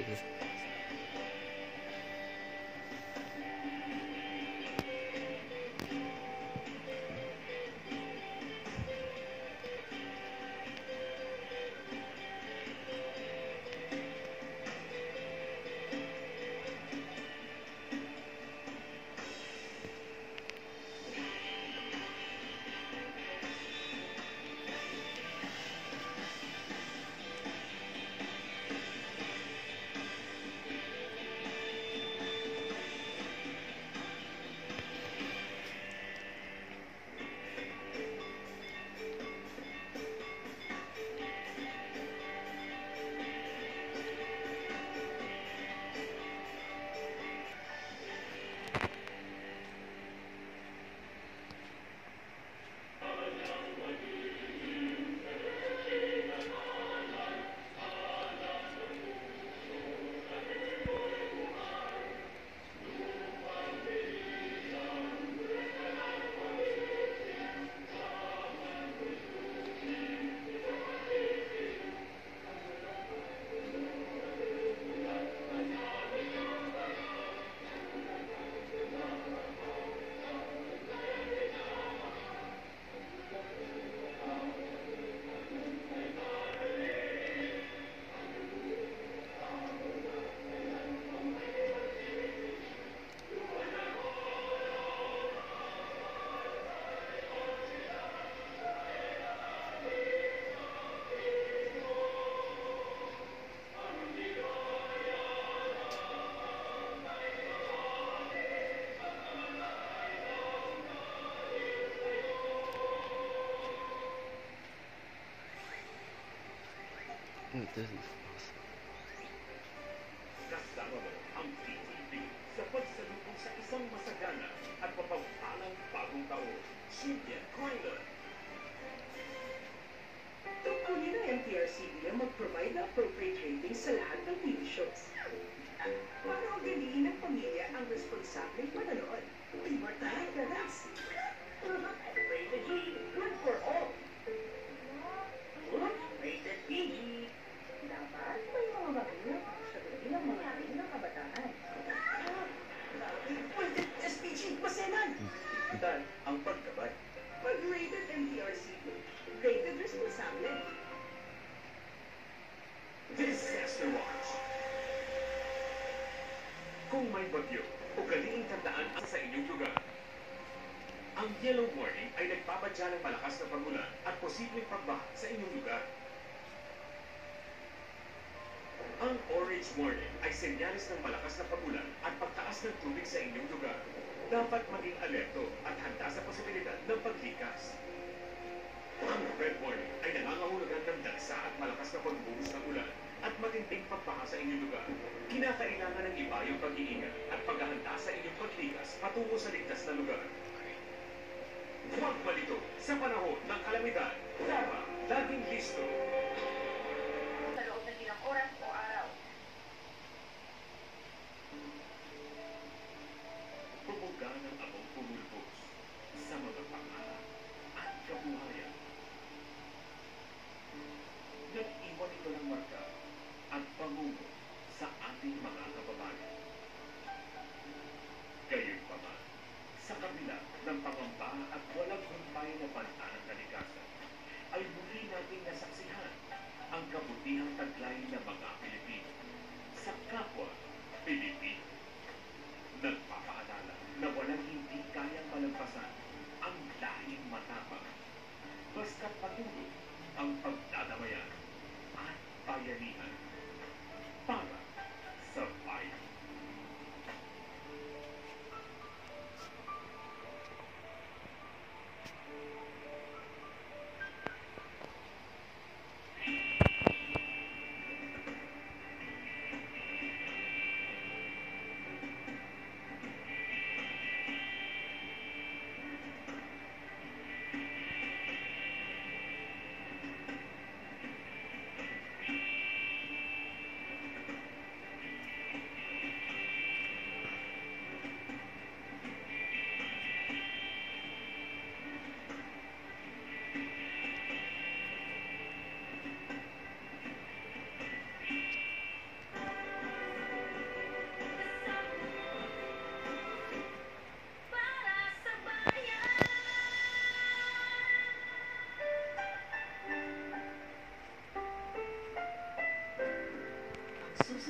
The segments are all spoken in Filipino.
Cheers. Awesome. Kasama ang TTV sa pagsalubong sa isang masagana at mapagpalang bagong taon. Cynthia Coiler. Tungkulin ng ang mag-provide ng appropriate ratings sa lahat ng TV. Para ugaliin ng pamilya ang responsableng manonood. Libertad. Rated G, May bagyo, ugaliing tandaan ang sa inyong lugar. Ang yellow warning ay nagpapadya ng malakas na pagulan at posibleng pagbaha sa inyong lugar. Ang orange warning ay senyales ng malakas na pagulan at pagtaas ng tubig sa inyong lugar. Dapat maging alerto at handa sa posibilidad ng paglikas. Ang red warning ay nangangahulugan ng dagsa at malakas na pagbuhos ng ulan at matinding pagbaha sa inyong lugar. Kinakailangan ng iba yung pag-iingat at paghahanda sa inyong paglikas patungo sa ligtas na lugar. Huwag malito sa panahon ng kalamidad. Dapat laging listo. sa loob ng ilang oras o araw. Bumuga ng abong pumulbos sa mga pangarap at kabuhayan. ating mga kababayan. Gayun pa man, sa kabila ng pangamba at walang humpay na bansa ng kalikasan, ay muli natin nasaksihan ang kabutihang taglay ng mga Pilipino sa kapwa Pilipino. Nagpapaalala na walang hindi kayang malampasan ang lahing matapang basta patuloy ang pagdadamayan at bayanihan.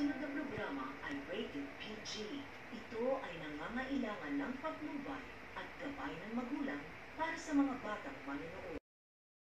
Susunod na programa ay rated PG. Ito ay nangangailangan ng patnubay at gabay ng magulang para sa mga batang manonood.